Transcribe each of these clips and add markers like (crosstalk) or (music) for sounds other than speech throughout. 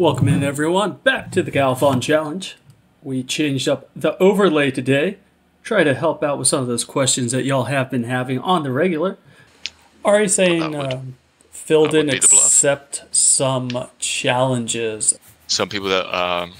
Welcome in, everyone, back to the Galfond Challenge. We changed up the overlay today. Try to help out with some of those questions that y'all have been having on the regular. Ari saying would- um, Phil that would didn't be the bluff. accept some challenges. Some people that um,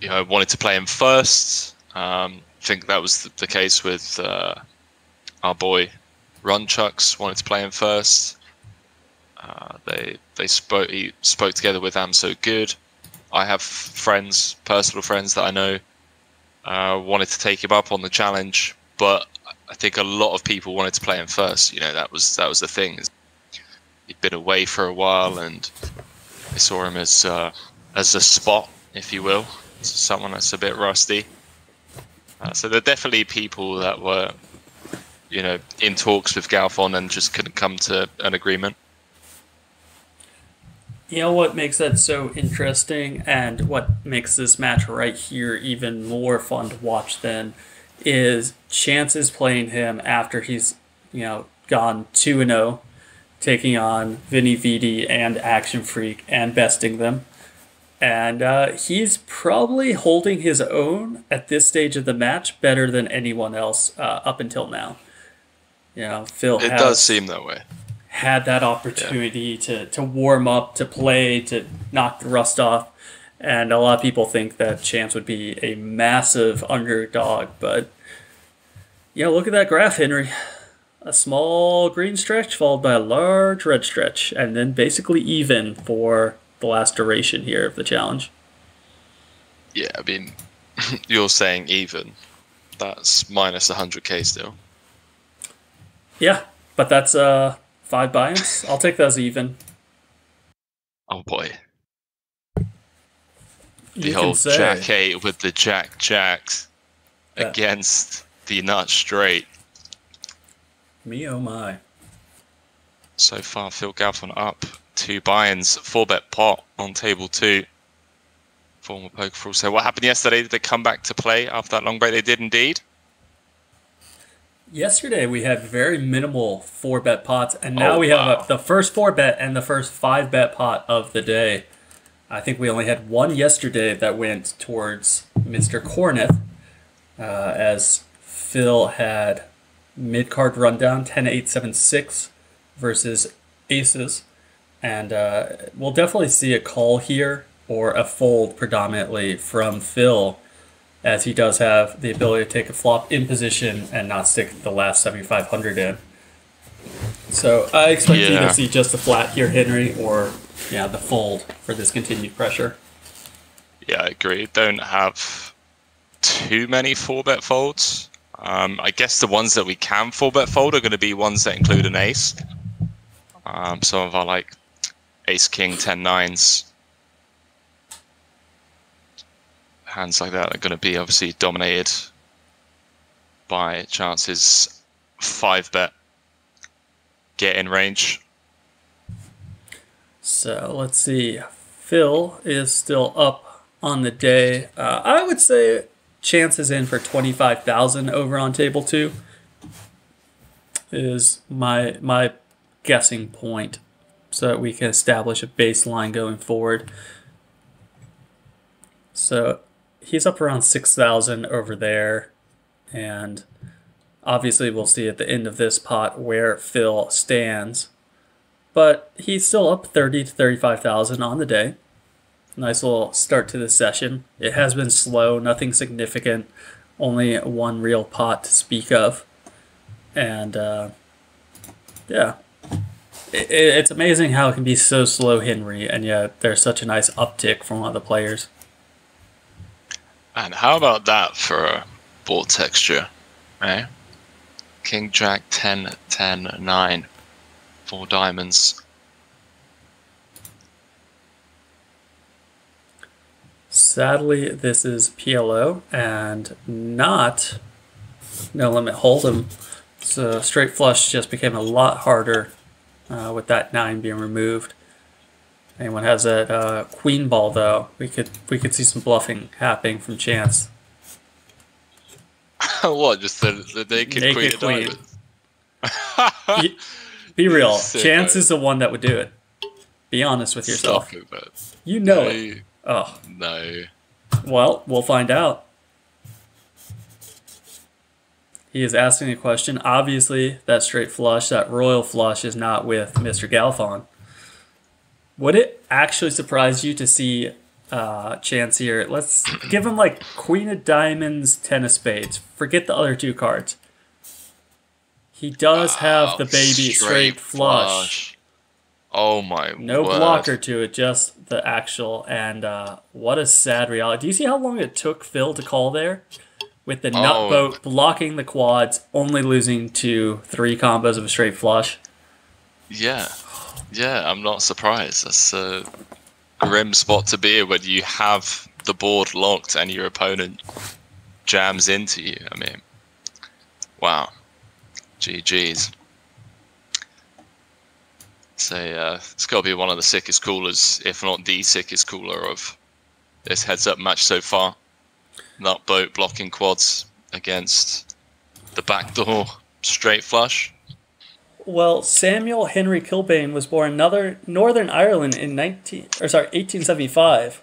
you know wanted to play him first. Um, I think that was the, the case with uh, our boy Run Chucks wanted to play him first. They they spoke he spoke together with Am So Good. I have friends, personal friends that I know, uh, wanted to take him up on the challenge, but I think a lot of people wanted to play him first. You know that was that was the thing. He'd been away for a while, and they saw him as uh, as a spot, if you will, someone that's a bit rusty. Uh, so there are definitely people that were, you know, in talks with Galfond and just couldn't come to an agreement. You know what makes that so interesting and what makes this match right here even more fun to watch then is Chance is playing him after he's, you know, gone 2 and 0, taking on Vinny Vidi and Action Freak and besting them. And uh, he's probably holding his own at this stage of the match better than anyone else uh, up until now. You know, Phil It has does seem that way. Had that opportunity to, to warm up, to play, to knock the rust off. And a lot of people think that Chance would be a massive underdog. But, you know, look at that graph, Henry. A small green stretch followed by a large red stretch, and then basically even for the last duration here of the challenge. Yeah, I mean, (laughs) you're saying even. That's minus 100k still. Yeah, but that's uh five buy-ins. I'll take those even. Oh boy. You The can say. Jack 8 with the Jack Jacks Yeah. against the Nut Straight. Me oh my. So far, Phil Galfond up two buy-ins, four bet pot on table two. Former poker fraud. So what happened yesterday? Did they come back to play after that long break? They did indeed. Yesterday we had very minimal four bet pots, and now Oh, we have wow. uh the first four bet and the first five bet pot of the day. I think we only had one yesterday that went towards Mr. Kornuth, uh, as Phil had mid card rundown 10 8 7 6 versus aces. And uh, we'll definitely see a call here or a fold predominantly from Phil as he does have the ability to take a flop in position and not stick the last 7500 in. So I expect you Yeah. to see just a flat here, Henry, or yeah, the fold for this continued pressure. Yeah, I agree. Don't have too many four bet folds. Um, I guess the ones that we can four bet fold are going to be ones that include an ace. Um, some of our like ace king ten nines hands like that are going to be obviously dominated by chances five bet get in range. So let's see. Phil is still up on the day. Uh, I would say chances in for 25,000 over on table two is my my guessing point so that we can establish a baseline going forward. So he's up around 6,000 over there and obviously we'll see at the end of this pot where Phil stands but he's still up 30 to 35,000 on the day. Nice little start to the session. It has been slow, nothing significant, only one real pot to speak of. And uh, yeah, it, it's amazing how it can be so slow, Henry, and yet there's such a nice uptick from one of the players. And how about that for a board texture? Eh? King Jack 10, 10, 9. Four diamonds. Sadly, this is PLO and not No Limit Hold'em. So straight flush just became a lot harder uh, with that nine being removed. Anyone has that uh, queen ball though, we could we could see some bluffing happening from chance. (laughs) what? Just the, the naked, Naked queen, queen. Be- Be (laughs) real, Sicko. chance is the one that would do it. Be honest with yourself. It, man. You know no, it. Oh, no. well, we'll find out. He is asking a question. Obviously, that straight flush, that royal flush, is not with Mr. Galfond. Would it actually surprise you to see uh, chance here? Let's give him like Queen of Diamonds, Ten of Spades. Forget the other two cards. He does have the Oh, baby straight, flush. Oh my No word. blocker to it, just the actual. And uh, what a sad reality. Do you see how long it took Phil to call there? With the nut Oh. boat blocking the quads, only losing to three combos of a straight flush. Yeah. Yeah, I'm not surprised. That's a grim spot to be in when you have the board locked and your opponent jams into you. I mean, wow. GG's. So, uh, it's got to be one of the sickest coolers, if not the sickest cooler of this heads up match so far. Nut boat blocking quads against the backdoor straight flush. Well, Samuel Henry Kilbane was born in Northern, Ireland in 19 or sorry, 1875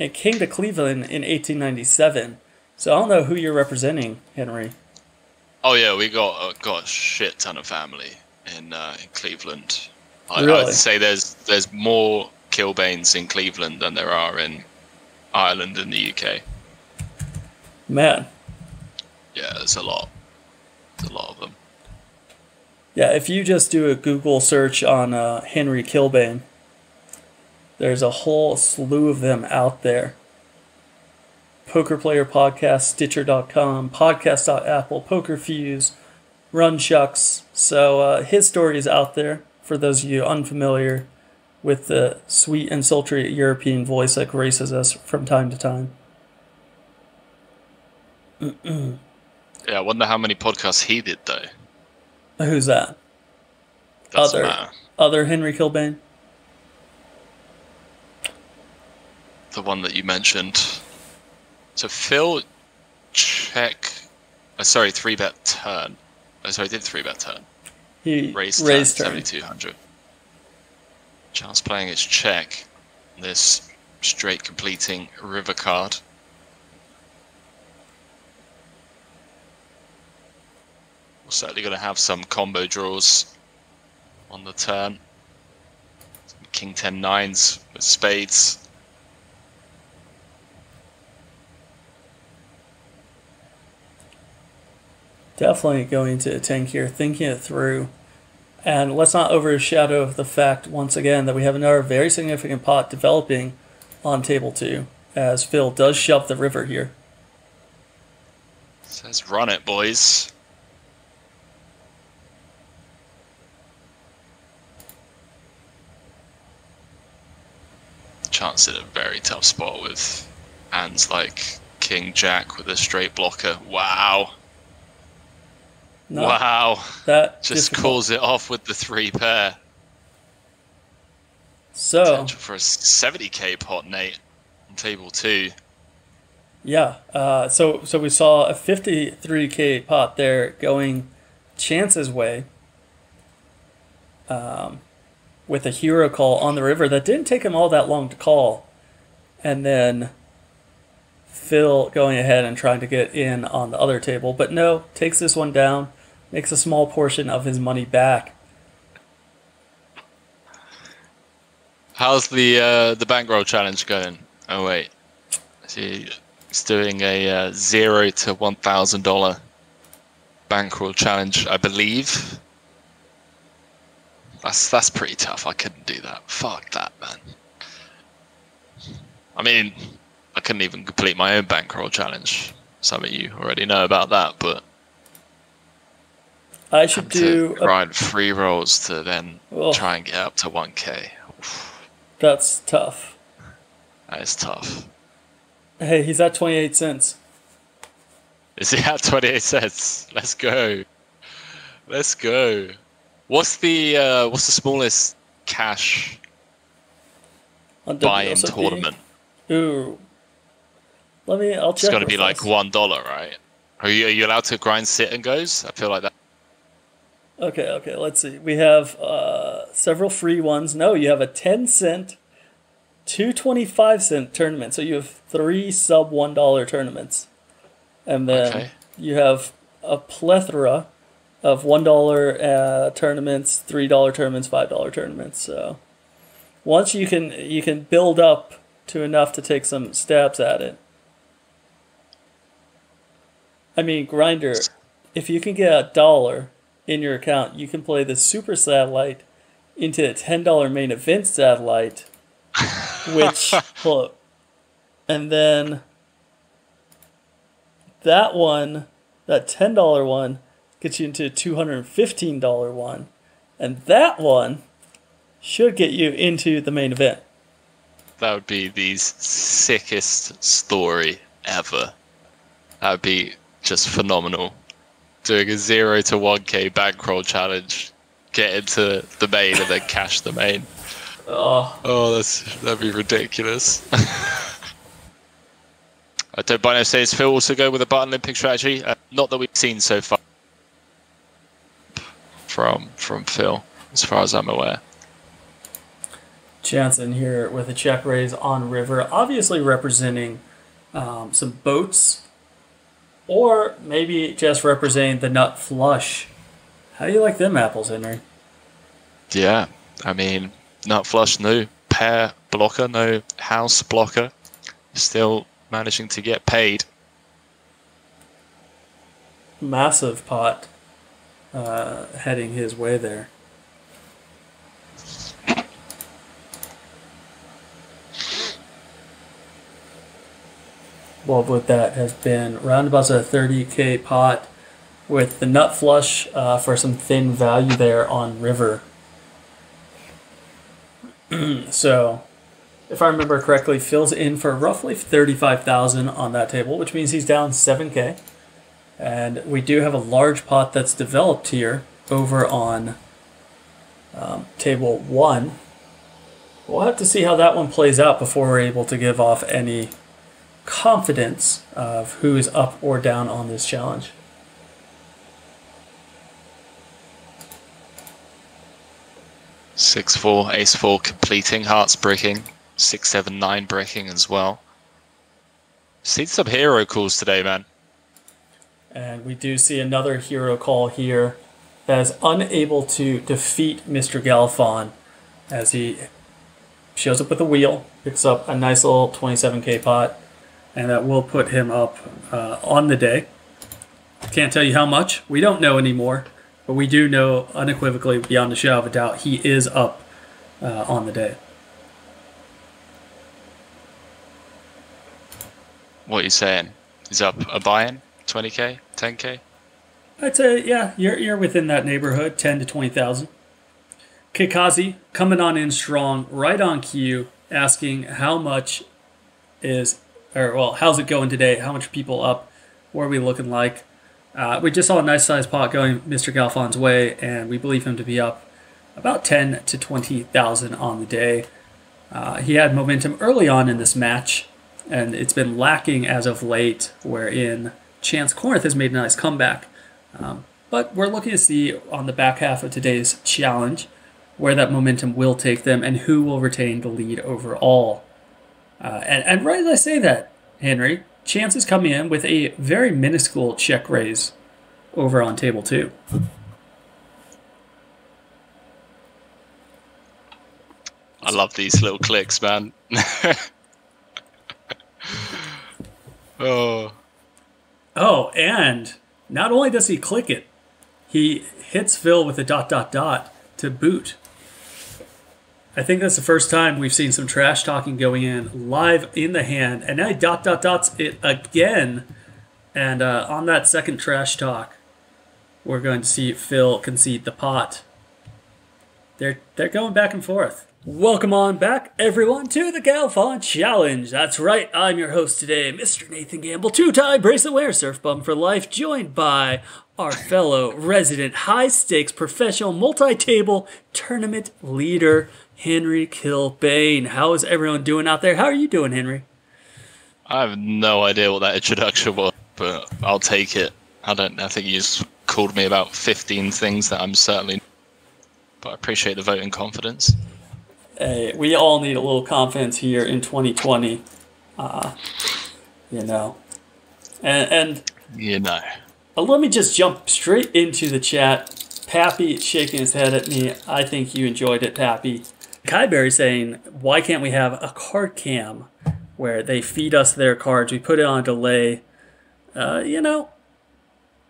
and came to Cleveland in 1897. So I don't know who you're representing, Henry. Oh yeah, we got uh, got a shit ton of family in uh, in Cleveland. I, I Really? would say there's there's more Kilbanes in Cleveland than there are in Ireland and the UK. Man, Yeah, there's a lot. There's a lot of them. Yeah, if you just do a Google search on uh, Henry Kilbane, there's a whole slew of them out there. Poker Player Podcast, Stitcher.com, Podcast.apple, Poker Fuse, Run Shucks. So uh, his story is out there for those of you unfamiliar with the sweet and sultry European voice that graces us from time to time. Yeah, I wonder how many podcasts he did though. Who's that? Doesn't Other. matter. Other Henry Kilbane? The one that you mentioned. So Phil, check. Uh, sorry, three bet turn. Oh, sorry, did three bet turn. He Raise raised turn, turn. 7200. Chance playing its check. This straight completing river card. We're certainly going to have some combo draws on the turn. Some King 10 nines with spades. definitely going to tank here, thinking it through. And let's not overshadow the fact, once again, that we have another very significant pot developing on table two, as Phil does shove the river here. Says run it, boys. Chance in a very tough spot with hands like King Jack with a straight blocker. Wow. Not wow. that (laughs) Just difficult. calls it off with the three pair. So, Potential for a 70k pot, Nate. On table two. yeah. Uh, so, so we saw a 53k pot there going Chance's way um, with a hero call on the river that didn't take him all that long to call. And then Phil going ahead and trying to get in on the other table, but no, takes this one down, makes a small portion of his money back. How's the uh, the bankroll challenge going? Oh wait, see, he's doing a uh, zero to one thousand dollar bankroll challenge, I believe. That's that's pretty tough. I couldn't do that. Fuck that, man. I mean, I couldn't even complete my own bankroll challenge. Some of you already know about that, but I should do a, grind three rolls to then try and get up to one k. that's tough. That is tough. Hey, he's at 28 cents. Is he at 28 cents? Let's go. Let's go. What's the uh, what's the smallest cash buy-in tournament? Ooh. Let me, I'll check. It's check. got to with be like one dollar, right? Are you are you allowed to grind sit and goes? I feel like that. Okay, okay, let's see. We have uh, several free ones. No, you have a 10 cent, two twenty five cent tournament. So you have three sub $1 tournaments. And then Okay. you have a plethora of $1 uh, tournaments, $3 tournaments, $5 tournaments. So once you can you can build up to enough to take some stabs at it. I mean, grinder, if you can get a dollar in your account, you can play the super satellite into a ten dollar main event satellite, (laughs) which up. and then that one, that ten dollar one, gets you into a two hundred and fifteen dollar one, and that one should get you into the main event. That would be the sickest story ever. That would be just phenomenal. Doing a zero to one k bankroll challenge, get into the main and then cash the main. Oh, Oh, that's that'd be ridiculous. (laughs) I don't by no says Phil also go with a button limping strategy. Uh, not that we've seen so far from from Phil, as far as I'm aware. Jansen here with a check raise on river, obviously representing um, some boats, or maybe just representing the nut flush. How do you like them apples, Henry? Yeah, I mean, nut flush, no pair blocker, no house blocker. Still managing to get paid. Massive pot uh, heading his way there. Well, with that has been roundabouts a 30k pot with the nut flush uh, for some thin value there on river. (clears throat) so, if I remember correctly, fills in for roughly 35,000 on that table, which means he's down 7k. And we do have a large pot that's developed here over on um, table one. We'll have to see how that one plays out before we're able to give off any confidence of who is up or down on this challenge. Six four, ace four completing, hearts breaking, six seven nine breaking as well. Seen some hero calls today, man. And we do see another hero call here that is unable to defeat Mr. Galfond as he shows up with a wheel, picks up a nice little 27k pot, and that will put him up uh, on the day. Can't tell you how much. We don't know anymore, but we do know unequivocally, beyond a shadow of a doubt, he is up uh, on the day. What are you saying? He's up a buy-in, twenty k, ten k. I'd say, yeah, you're, you're within that neighborhood, 10 to 20,000. Kikazi coming on in strong, right on cue, asking how much is, or well, how's it going today? How much people up? What are we looking like? Uh, we just saw a nice sized pot going Mr. Galfond's way, and we believe him to be up about 10 to 20,000 on the day. Uh, he had momentum early on in this match, and it's been lacking as of late, wherein Chance Kornuth has made a nice comeback. Um, but we're looking to see on the back half of today's challenge where that momentum will take them and who will retain the lead overall. Uh, and, and right as I say that, Henry, Chance is coming in with a very minuscule check raise over on table two. I love these little clicks, man. (laughs) oh, Oh, and not only does he click it, he hits Phil with a dot dot dot to boot. I think that's the first time we've seen some trash talking going in live in the hand, and now he dot dot dots it again. And uh, on that second trash talk, we're going to see Phil concede the pot. They're they're going back and forth. Welcome on back, everyone, to the Galfond Challenge. That's right, I'm your host today, Mr. Nathan Gamble, two-time bracelet wearer, surf bum for life, joined by our fellow resident high-stakes professional multi-table tournament leader, Henry Kilbane. How is everyone doing out there? How are you doing, Henry? I have no idea what that introduction was, but I'll take it. I don't. I think you just called me about 15 things that I'm certainly. But I appreciate the vote and confidence. Hey, we all need a little confidence here in 2020. Uh, you know. And, and you know. Uh, let me just jump straight into the chat. Pappy shaking his head at me. I think you enjoyed it, Pappy. Kyberry saying, why can't we have a card cam where they feed us their cards, we put it on delay. Uh, you know,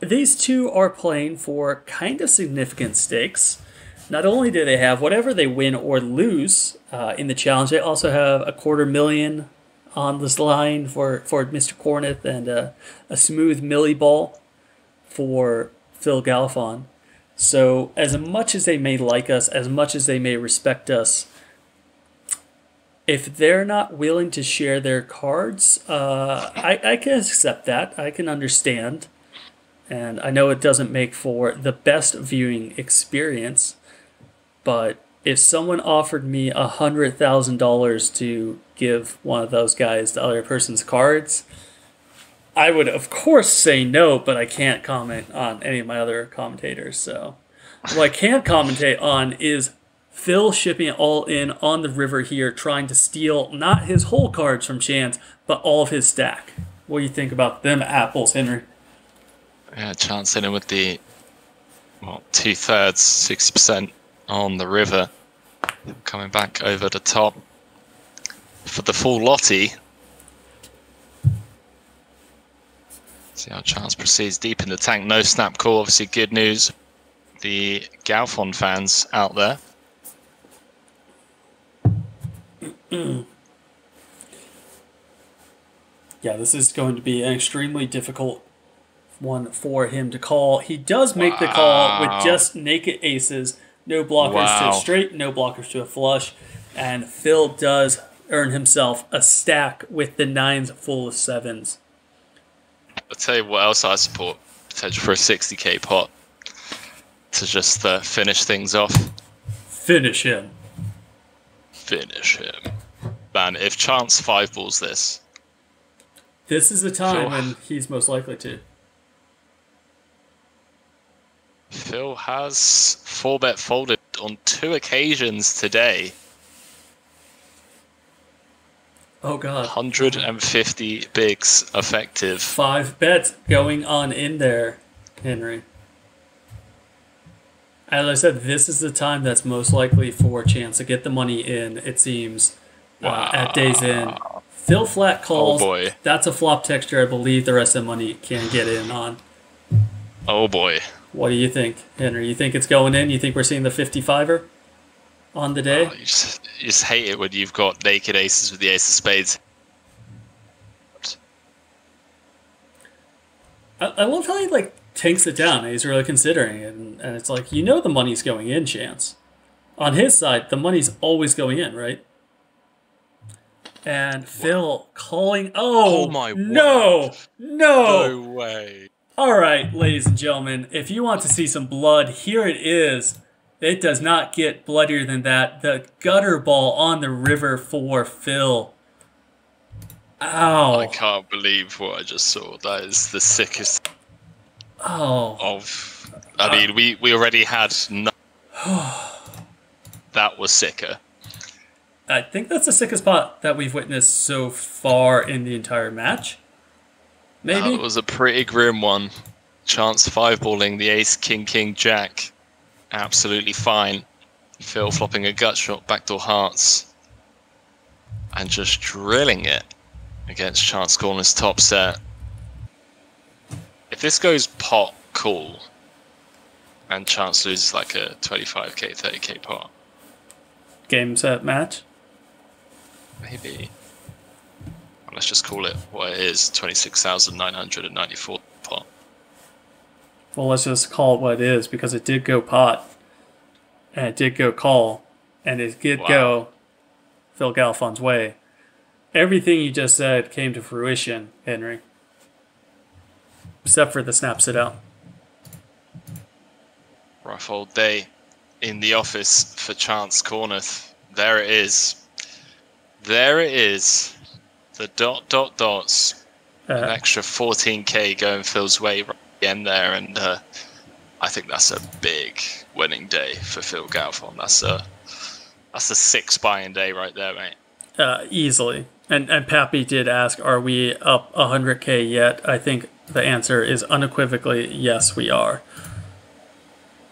these two are playing for kind of significant stakes. Not only do they have whatever they win or lose uh, in the challenge, they also have a quarter million on this line for, for Mr. Kornuth and uh, a smooth millie ball for Phil Galfond. So, as much as they may like us, as much as they may respect us, if they're not willing to share their cards, uh, I, I can accept that. I can understand. And I know it doesn't make for the best viewing experience, but if someone offered me a hundred thousand dollars to give one of those guys the other person's cards, I would of course say no, but I can't comment on any of my other commentators. So what I can't commentate on is Phil shipping it all in on the river here, trying to steal not his whole cards from Chance, but all of his stack. What do you think about them apples, Henry? Yeah, Chance in with the well, two thirds, sixty percent on the river, coming back over the top for the full Lottie. See how Chance proceeds deep in the tank. No snap call, obviously good news. The Galfond fans out there. (clears throat) yeah, this is going to be an extremely difficult one for him to call. He does make wow. the call with just naked aces, no blockers wow. to a straight, no blockers to a flush, and Phil does earn himself a stack with the nines full of sevens. I'll tell you what else I support potential for a 60k pot to just uh, finish things off. Finish him. Finish him man, if Chance five balls this, this is the time when he's most likely to. Phil has four bet folded on two occasions today. Oh god. 150 bigs effective. Five bets going on in there, Henry. As I said, this is the time that's most likely for Chance to get the money in, it seems wow. uh, at Days Inn. Phil flat calls. Oh boy. That's a flop texture I believe the rest of the money can get in on. Oh boy. What do you think, Henry? You think it's going in? You think we're seeing the 55er on the day? Oh, you, just, you just hate it when you've got naked aces with the ace of spades. I, I love how he like takes it down. He's really considering it, and, and it's like you know the money's going in. Chance on his side, the money's always going in, right? and Phil calling. Oh, oh my no, word. no, no way. All right, ladies and gentlemen, if you want to see some blood, here it is. It does not get bloodier than that. The gutter ball on the river for Phil. Ow. I can't believe what I just saw. That is the sickest. Oh. Of. I mean, we, we already had. No- that was sicker. I think that's the sickest pot that we've witnessed so far in the entire match. Maybe it was a pretty grim one. Chance five balling the ace, king, king, jack, absolutely fine. Phil flopping a gut shot, backdoor hearts, and just drilling it against Chance Kornuth's top set. If this goes pot, cool, and Chance loses like a 25k, 30k pot. Game set match. Maybe. Let's just call it what it is 26,994 pot. Well, let's just call it what it is because it did go pot and it did go call and it did wow. go Phil Galfond's way. Everything you just said came to fruition, Henry. Except for the snap sit out. Rough old day in the office for Chance Kornuth. There it is. There it is. The dot dot dots. Uh, An extra 14k going Phil's way right again there, and uh, I think that's a big winning day for Phil Galfond. That's a that's a six buying day right there, mate. Uh, easily. And and Pappy did ask, are we up 100k yet? I think the answer is unequivocally yes, we are.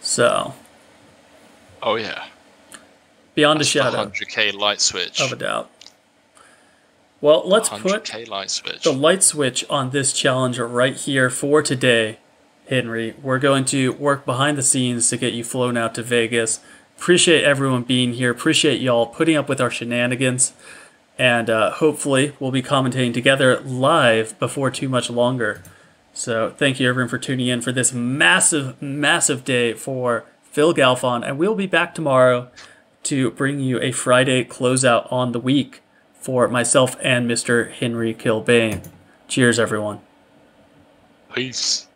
So. Oh yeah. Beyond that's a shadow. 100k light switch. Of a doubt. Well, let's put light switch. the light switch on this challenge right here for today, Henry. We're going to work behind the scenes to get you flown out to Vegas. Appreciate everyone being here. Appreciate y'all putting up with our shenanigans. And uh, hopefully, we'll be commentating together live before too much longer. So, thank you everyone for tuning in for this massive, massive day for Phil Galfond. And we'll be back tomorrow to bring you a Friday closeout on the week for myself and Mr. Henry Kilbane. Cheers, everyone. Peace.